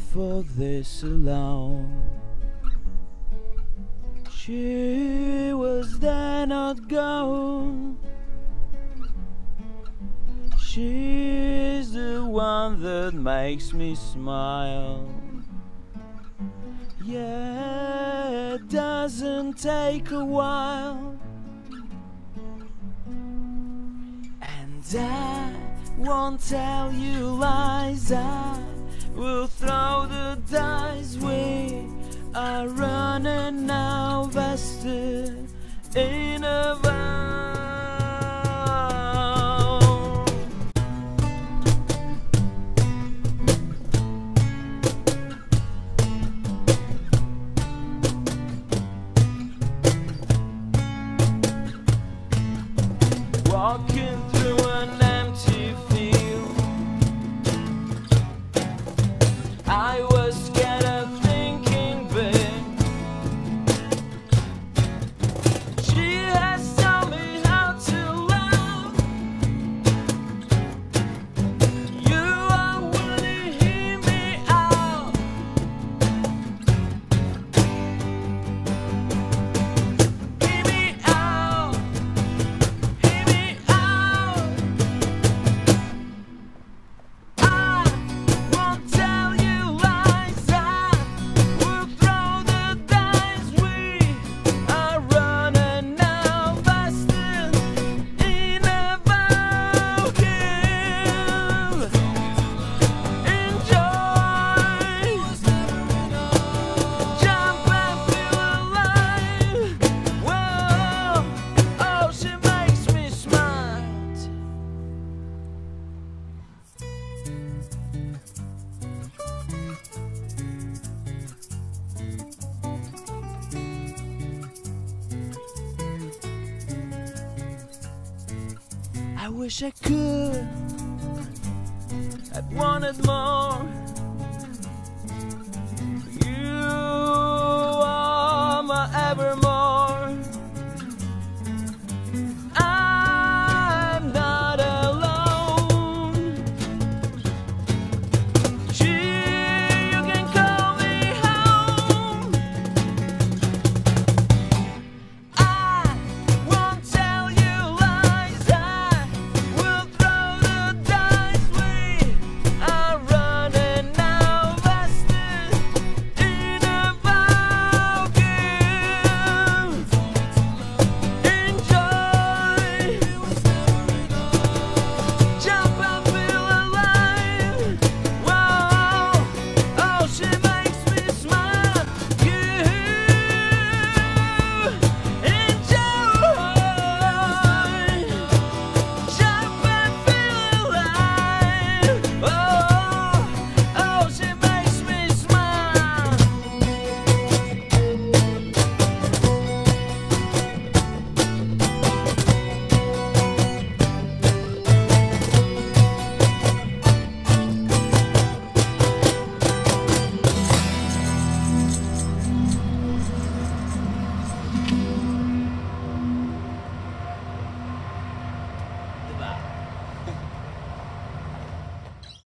for this alone. She was then not gone. She's the one that makes me smile. Yeah, it doesn't take a while. And I won't tell you lies. I will throw the dice. We are running now, vested in a vow. Walking I wish I could. I'd wanted more.